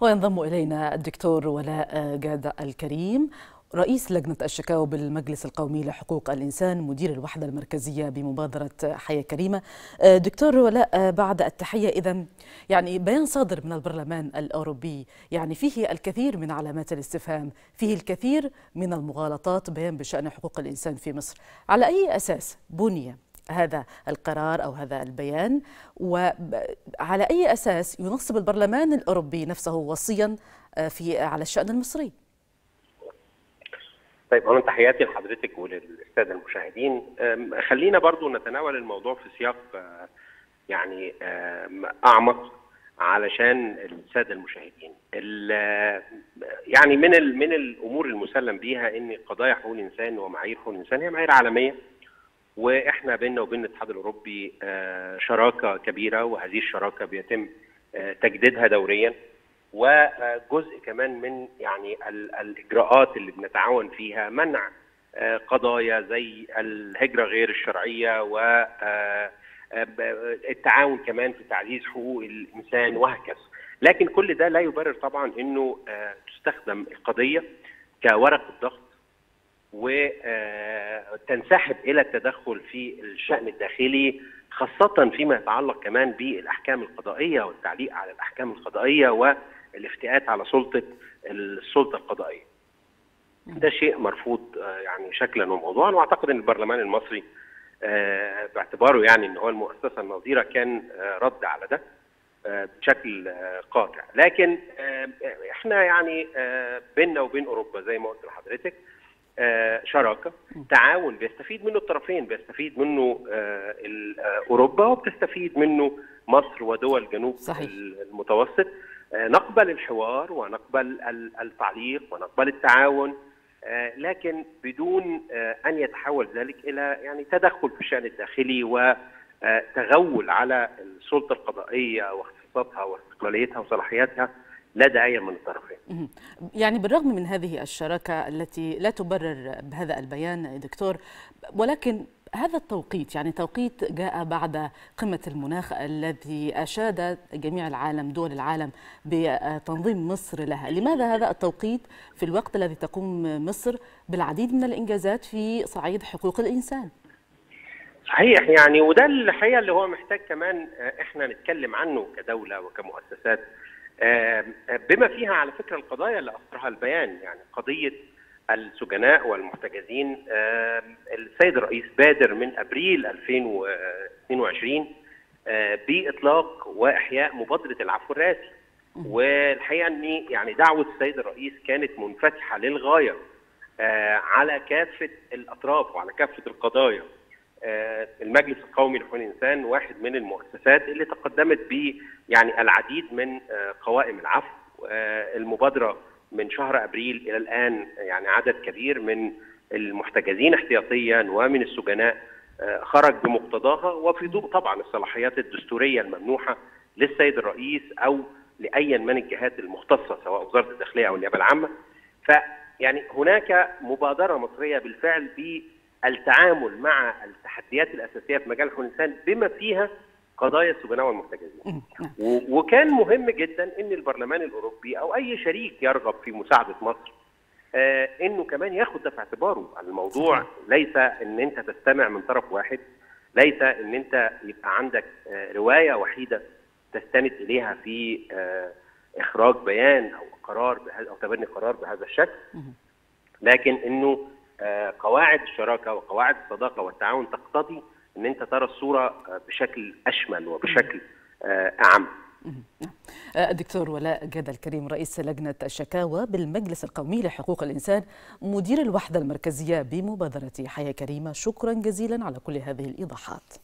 وينضم إلينا الدكتور ولاء جاد الكريم رئيس لجنة الشكاوى بالمجلس القومي لحقوق الإنسان مدير الوحدة المركزية بمبادرة حياة كريمة. دكتور ولاء بعد التحية إذا يعني بيان صادر من البرلمان الأوروبي يعني فيه الكثير من علامات الاستفهام فيه الكثير من المغالطات بيان بشأن حقوق الإنسان في مصر. على أي أساس؟ بني هذا القرار أو هذا البيان. وعلى أي أساس ينصب البرلمان الأوروبي نفسه وصيا في على الشأن المصري؟ طيب اولا تحياتي لحضرتك وللساده المشاهدين. خلينا برضو نتناول الموضوع في سياق يعني أعمق علشان السادة المشاهدين. يعني من من الأمور المسلم بيها إن قضايا حقوق الإنسان ومعايير حقوق الإنسان هي معايير عالمية. وإحنا بيننا وبين الاتحاد الاوروبي شراكة كبيرة وهذه الشراكة بيتم تجديدها دوريا. وجزء كمان من يعني الإجراءات اللي بنتعاون فيها منع قضايا زي الهجرة غير الشرعية و التعاون كمان في تعزيز حقوق الإنسان وهكذا. لكن كل ده لا يبرر طبعا إنه تستخدم القضية كورقه وتنسحب إلى التدخل في الشأن الداخلي خاصة فيما يتعلق كمان بالأحكام القضائية والتعليق على الأحكام القضائية والافتئات على سلطة السلطة القضائية. ده شيء مرفوض يعني شكلا وموضوعا وأعتقد إن البرلمان المصري باعتباره يعني إن هو المؤسسة النظيرة كان رد على ده بشكل قاطع لكن إحنا يعني بيننا وبين أوروبا زي ما قلت لحضرتك شراكة تعاون بيستفيد منه الطرفين بيستفيد منه أوروبا وبتستفيد منه مصر ودول جنوب صحيح. المتوسط نقبل الحوار ونقبل التعليق ونقبل التعاون لكن بدون أن يتحول ذلك إلى يعني تدخل في الشأن الداخلي وتغول على السلطة القضائية واختصاصاتها واستقلاليتها وصلاحياتها لدى اي من الطرفين. يعني بالرغم من هذه الشراكة التي لا تبرر بهذا البيان دكتور ولكن هذا التوقيت يعني توقيت جاء بعد قمة المناخ الذي أشاد جميع العالم دول العالم بتنظيم مصر لها. لماذا هذا التوقيت في الوقت الذي تقوم مصر بالعديد من الإنجازات في صعيد حقوق الإنسان؟ صحيح يعني وده الحقيقة اللي هو محتاج كمان إحنا نتكلم عنه كدولة وكمؤسسات. بما فيها على فكرة القضايا اللي أثرها البيان يعني قضية السجناء والمحتجزين السيد الرئيس بادر من أبريل 2022 بإطلاق وإحياء مبادرة العفو الراسي والحقيقة إن يعني دعوة السيد الرئيس كانت منفتحة للغاية على كافة الأطراف وعلى كافة القضايا. المجلس القومي لحقوق الانسان واحد من المؤسسات اللي تقدمت ب يعني العديد من قوائم العفو. المبادرة من شهر أبريل إلى الآن يعني عدد كبير من المحتجزين احتياطيا ومن السجناء خرج بمقتضاها وفي ضوء طبعا الصلاحيات الدستورية الممنوحة للسيد الرئيس أو لاي من الجهات المختصة سواء وزارة الداخلية أو النيابة العامة. فيعني هناك مبادرة مصرية بالفعل بالتعامل مع التحديات الأساسية في مجال حقوق الانسان بما فيها قضايا السجناء والمحتجزين وكان مهم جدا إن البرلمان الأوروبي أو أي شريك يرغب في مساعدة مصر آه إنه كمان ياخد ده في اعتباره. الموضوع ليس إن أنت تستمع من طرف واحد ليس إن أنت يبقى عندك آه رواية وحيدة تستند إليها في آه إخراج بيان أو قرار أو تبني قرار بهذا الشكل. لكن إنه قواعد الشراكة وقواعد الصداقة والتعاون تقتضي إن أنت ترى الصورة بشكل أشمل وبشكل أعم. الدكتور ولاء جاد الكريم رئيس لجنة الشكاوى بالمجلس القومي لحقوق الإنسان مدير الوحدة المركزية بمبادرة حياة كريمة شكرا جزيلا على كل هذه الإيضاحات.